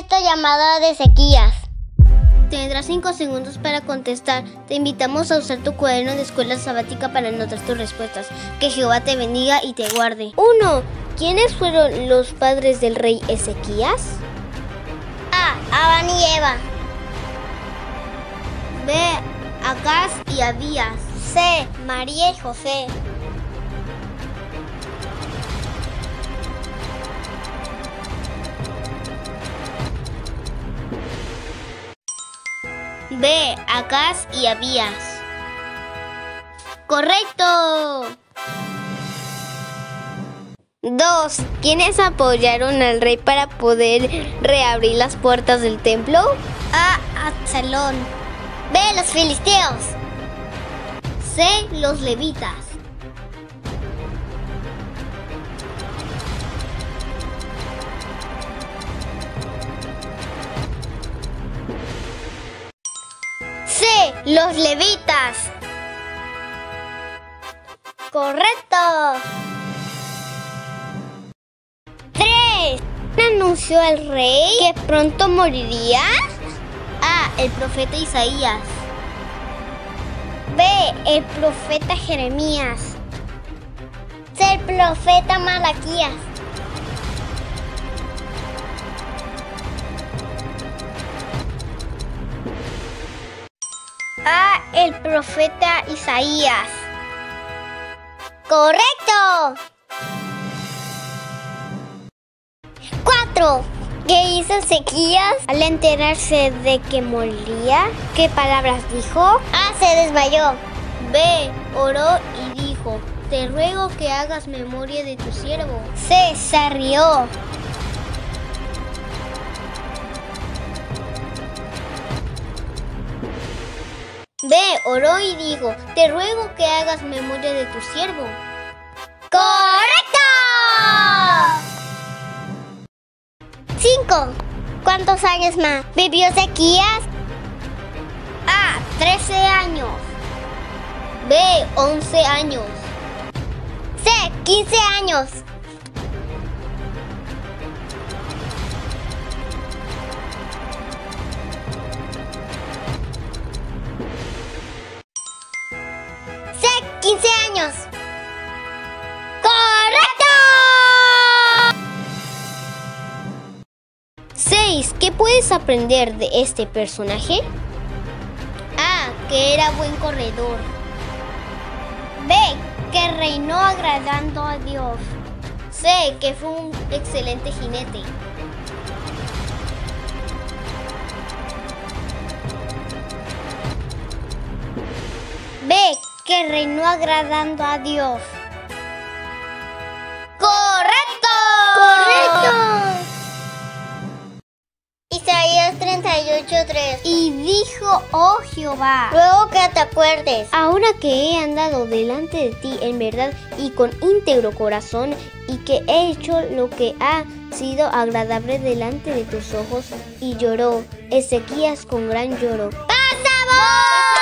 esta llamada de sequías? Tendrás 5 segundos para contestar. Te invitamos a usar tu cuaderno de escuela sabática para anotar tus respuestas. Que Jehová te bendiga y te guarde. 1. ¿Quiénes fueron los padres del rey Ezequías? A. Adán y Eva. B. Acaz y Abías. C. María y José. B. Acaz y Abías. ¡Correcto! 2. ¿Quiénes apoyaron al rey para poder reabrir las puertas del templo? A. Absalón. B. Los filisteos. C. Los levitas. Los levitas. Correcto. 3. ¿Anunció el rey que pronto moriría? A. El profeta Isaías. B. El profeta Jeremías. C. El profeta Malaquías. A. El profeta Isaías. ¡Correcto! 4. ¿Qué hizo Ezequías al enterarse de que moría? ¿Qué palabras dijo? A. Se desmayó. B. Oró y dijo, te ruego que hagas memoria de tu siervo. C. Se rió. Oró y dijo, te ruego que hagas memoria de tu siervo. ¡Correcto! 5. ¿Cuántos años más vivió Ezequías? A. 13 años. B. 11 años. C. 15 años. 15 años. ¡Correcto! 6. ¿Qué puedes aprender de este personaje? A. Que era buen corredor. B. Que reinó agradando a Dios. C. Que fue un excelente jinete. Que reinó agradando a Dios. ¡Correcto! ¡Correcto! Isaías 38:3 Y dijo, oh Jehová, luego que te acuerdes, Ahora que he andado delante de ti en verdad y con íntegro corazón, y que he hecho lo que ha sido agradable delante de tus ojos, y lloró Ezequías con gran lloro. ¡Pasamos!